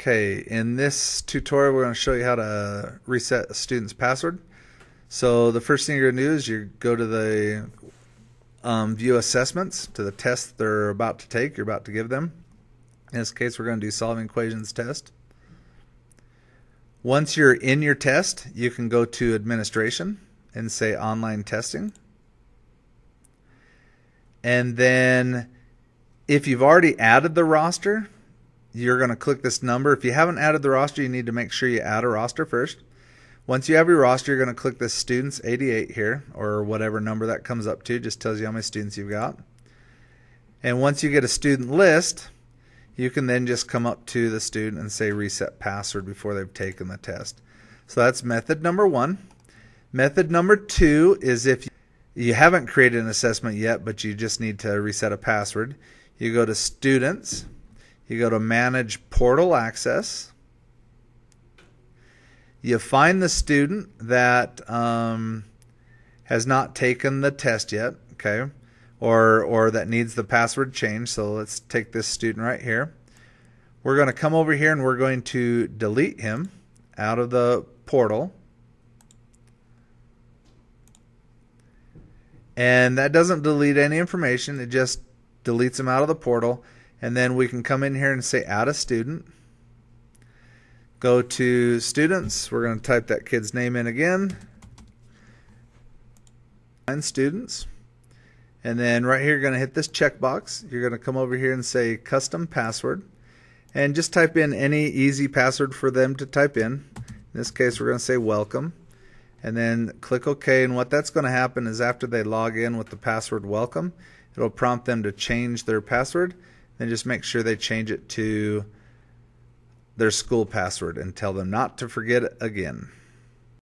Okay, in this tutorial, we're going to show you how to reset a student's password. So the first thing you're going to do is you go to the um, view assessments to the test they're about to take, you're about to give them. In this case, we're going to do solving equations test. Once you're in your test, you can go to administration and say online testing. And then if you've already added the roster, you're going to click this number. If you haven't added the roster, you need to make sure you add a roster first. Once you have your roster, you're going to click this students 88 here, or whatever number that comes up to, just tells you how many students you've got. And once you get a student list, you can then just come up to the student and say reset password before they've taken the test. So that's method number one. Method number two is if you haven't created an assessment yet, but you just need to reset a password, you go to students you go to Manage Portal Access. You find the student that um, has not taken the test yet, okay, or or that needs the password changed. So let's take this student right here. We're going to come over here and we're going to delete him out of the portal. And that doesn't delete any information, it just deletes him out of the portal. And then we can come in here and say add a student. Go to students. We're going to type that kid's name in again. Find students. And then right here, you're going to hit this checkbox. You're going to come over here and say custom password. And just type in any easy password for them to type in. In this case, we're going to say welcome. And then click OK. And what that's going to happen is after they log in with the password welcome, it'll prompt them to change their password then just make sure they change it to their school password and tell them not to forget it again.